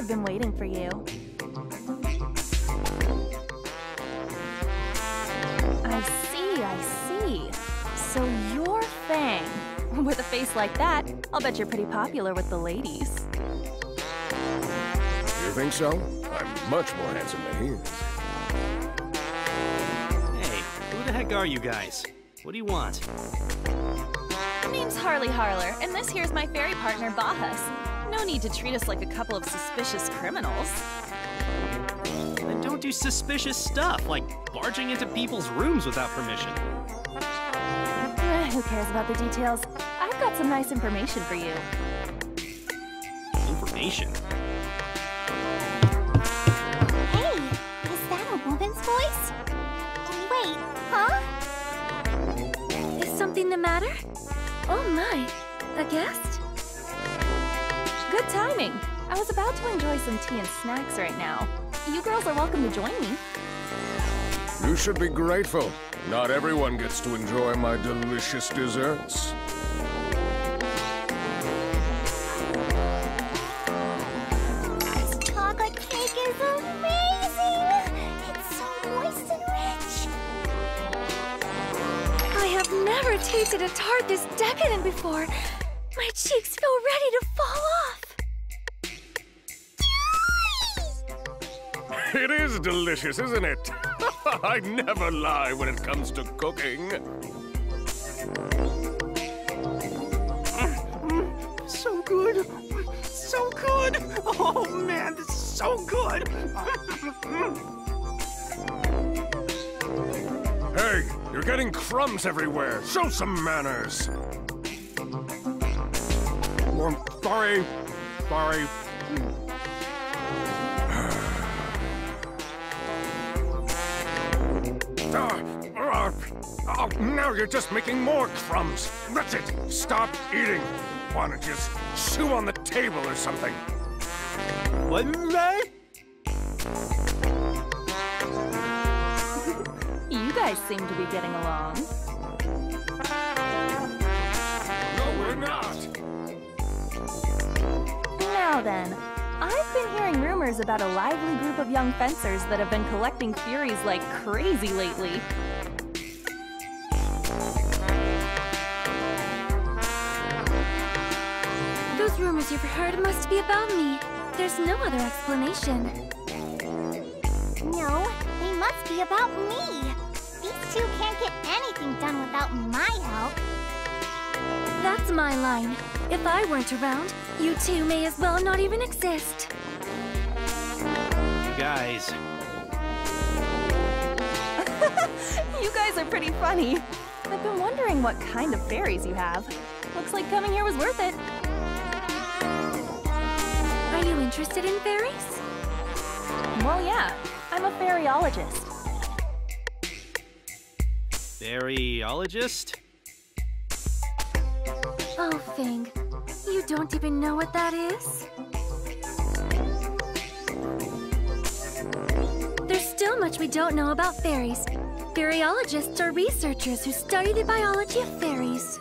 Welcome home. I've been waiting for you. I see, I see. So you're Fang. With a face like that, I'll bet you're pretty popular with the ladies. You think so? I'm much more handsome than he is. Hey, who the heck are you guys? What do you want? My name's Harley Harler, and this here's my fairy partner, Bahus. No need to treat us like a couple of suspicious criminals. Then don't do suspicious stuff, like barging into people's rooms without permission. Eh, Who cares about the details? I've got some nice information for you. Information. Hey, is that a woman's voice? Wait, huh? Is something the matter? Oh my, a guest? Good timing. I was about to enjoy some tea and snacks right now. You girls are welcome to join me. You should be grateful. Not everyone gets to enjoy my delicious desserts. This chocolate cake is amazing! It's so moist and rich. I have never tasted a tart this decadent before. My cheeks feel ready to fall off. It is delicious, isn't it? I never lie when it comes to cooking. So good. So good. Oh man, this is so good. Hey, you're getting crumbs everywhere. Show some manners. Oh, sorry. Sorry. Oh, now you're just making more crumbs. That's it. Stop eating. Why don't you just chew on the table or something? What? man? You guys seem to be getting along. No, we're not. Now then, I've been hearing rumors about a lively group of young fencers that have been collecting Furies like crazy lately. Rumors you've heard must be about me. There's no other explanation. No, they must be about me. These two can't get anything done without my help. That's my line. If I weren't around, you two may as well not even exist. You guys. You guys are pretty funny. I've been wondering what kind of fairies you have. Looks like coming here was worth it. Are you interested in fairies? Well, yeah, I'm a fairyologist. Fairyologist? Oh, Fang, you don't even know what that is? There's still much we don't know about fairies. Fairyologists are researchers who study the biology of fairies.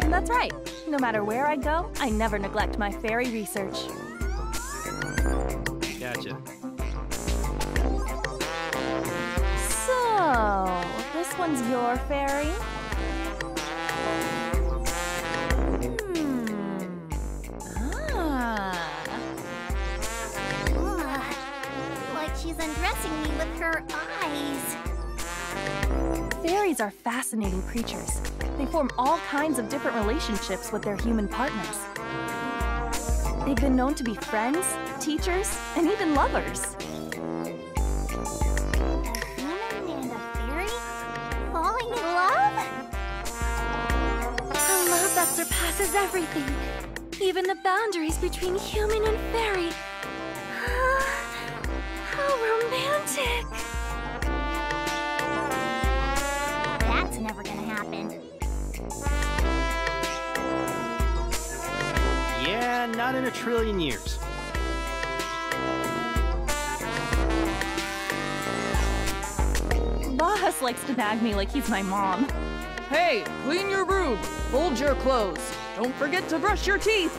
And that's right. No matter where I go, I never neglect my fairy research. Gotcha. So, this one's your fairy? Hmm. Ah. Ugh. Like she's undressing me with her eyes. Fairies are fascinating creatures. They form all kinds of different relationships with their human partners. They've been known to be friends, teachers, and even lovers. Human and a fairy? Falling in love? A love that surpasses everything, even the boundaries between human and fairy. How romantic! Yeah, not in a trillion years. Boss likes to nag me like he's my mom. Hey, clean your room. Fold your clothes. Don't forget to brush your teeth.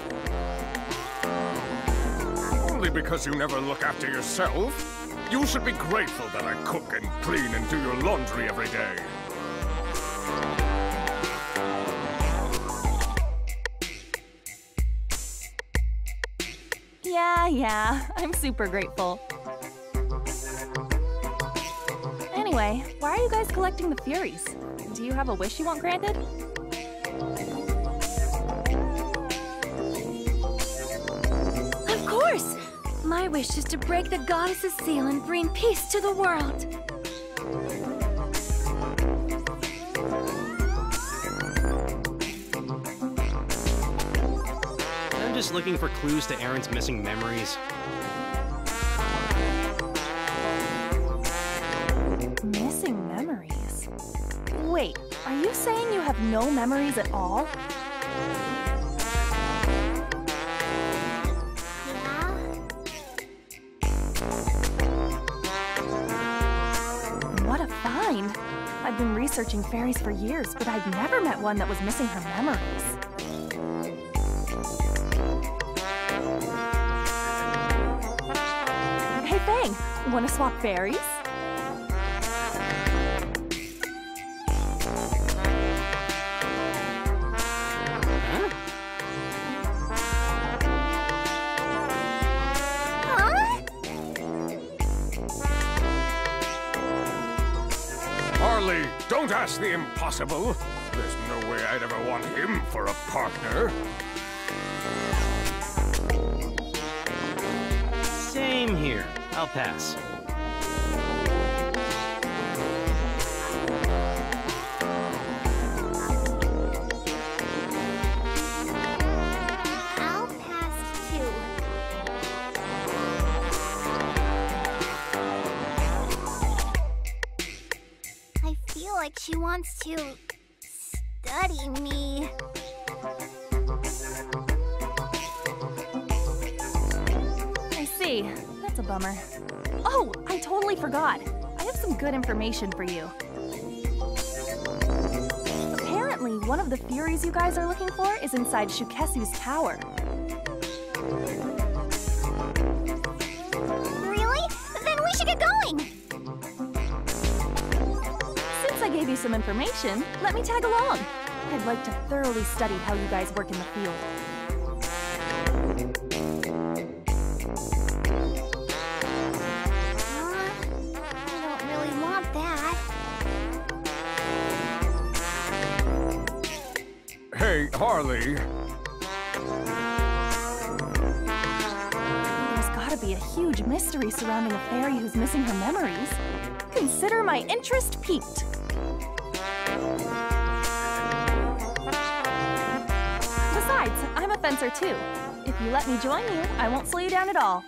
Only because you never look after yourself. You should be grateful that I cook and clean and do your laundry every day. Yeah, I'm super grateful. Anyway, why are you guys collecting the Furies? Do you have a wish you want granted? Of course! My wish is to break the goddess's seal and bring peace to the world. Just looking for clues to Eryn's missing memories. Missing memories? Wait, are you saying you have no memories at all? What a find! I've been researching fairies for years, but I've never met one that was missing her memories. Wanna swap? Harley, don't ask the impossible. There's no way I'd ever want him for a partner. Same here. I'll pass. I'll pass too. I feel like she wants to study me. I see. That's a bummer. Oh, I totally forgot. I have some good information for you. Apparently, one of the Furies you guys are looking for is inside Shukesu's tower. Really? Then we should get going! Since I gave you some information, let me tag along. I'd like to thoroughly study how you guys work in the field. Hey, Harley. There's gotta be a huge mystery surrounding a fairy who's missing her memories. Consider my interest piqued. Besides, I'm a fencer too. If you let me join you, I won't slow you down at all.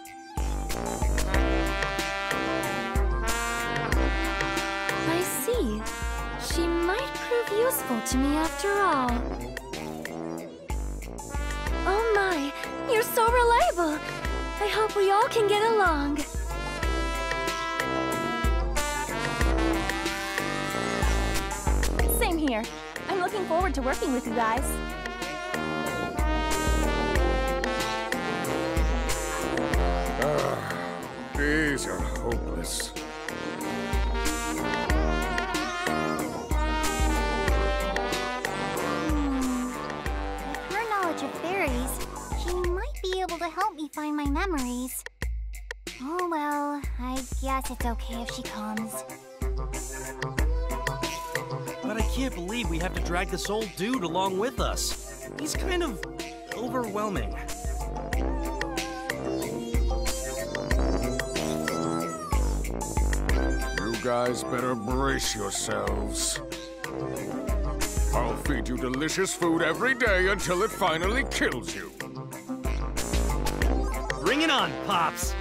I see. She might prove useful to me after all. So reliable. I hope we all can get along. Same here. I'm looking forward to working with you guys. Ah, these are hopeless. To help me find my memories. Oh well, I guess it's okay if she comes. But I can't believe we have to drag this old dude along with us. He's kind of overwhelming. You guys better brace yourselves. I'll feed you delicious food every day until it finally kills you. Bring it on, Pops!